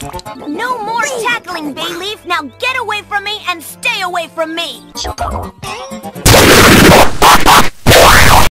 No more tackling, Bayleaf! Now get away from me and stay away from me!